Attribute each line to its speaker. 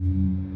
Speaker 1: うん。